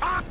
up!